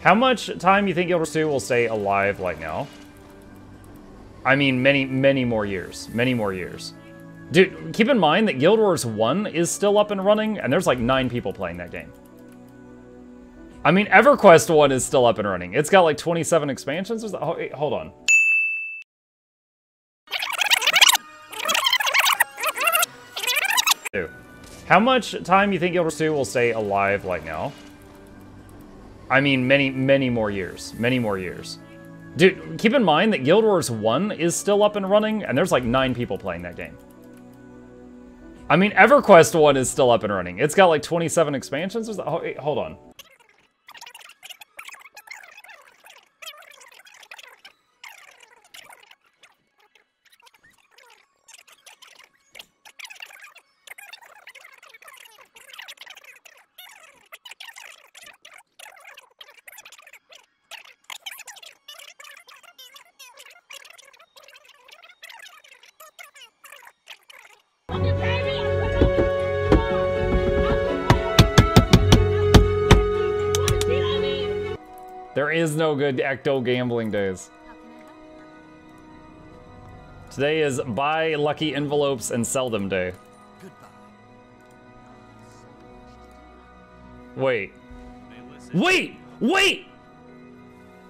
How much time you think Wars 2 will stay alive like now? I mean, many, many more years. Many more years. Dude, keep in mind that Guild Wars 1 is still up and running, and there's like nine people playing that game. I mean, EverQuest 1 is still up and running. It's got like 27 expansions. Or oh, wait, hold on. How much time you think Guild Wars 2 will stay alive like now? I mean, many, many more years. Many more years. Dude, keep in mind that Guild Wars 1 is still up and running, and there's like nine people playing that game. I mean, EverQuest 1 is still up and running. It's got like 27 expansions. Or oh, wait, hold on. There is no good ecto gambling days. Today is buy lucky envelopes and sell them day. Wait. Wait! Wait!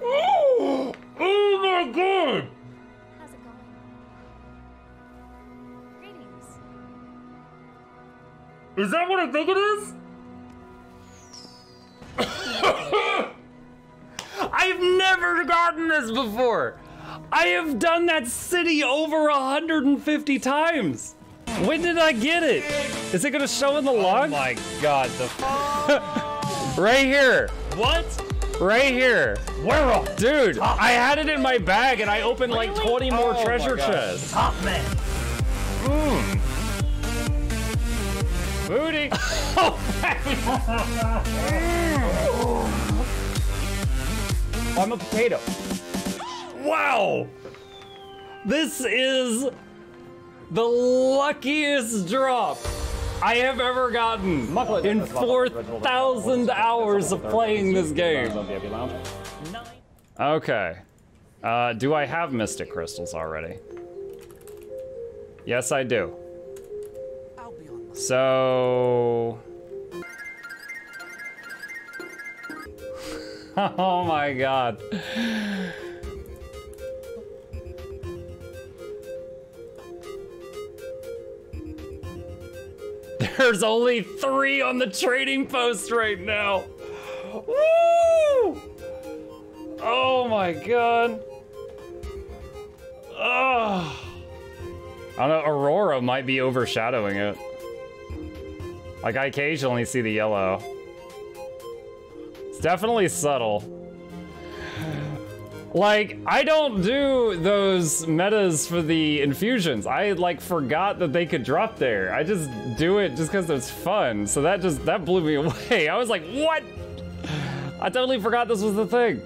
Oh, oh my god! How's it going? Greetings. Is that what I think it is? I've never gotten this before. I have done that city over 150 times. When did I get it? Is it gonna show in the oh log? Oh my god, the Right here. what? Right here. Where Dude, I had it in my bag and I opened like 20 more Oh treasure chests. top man? Hmm. Booty. Oh, mm. I'm a potato. Wow. This is the luckiest drop I have ever gotten in 4,000 hours of playing this game. Okay. Uh, do I have Mystic Crystals already? Yes, I do. So... oh my god. There's only three on the trading post right now. Woo! Oh my god. Ugh. I don't know, Aurora might be overshadowing it. Like, I occasionally see the yellow. It's definitely subtle. Like, I don't do those metas for the infusions. I, like, forgot that they could drop there. I just do it just because it's fun. So that just, that blew me away. I was like, what? I totally forgot this was the thing.